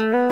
you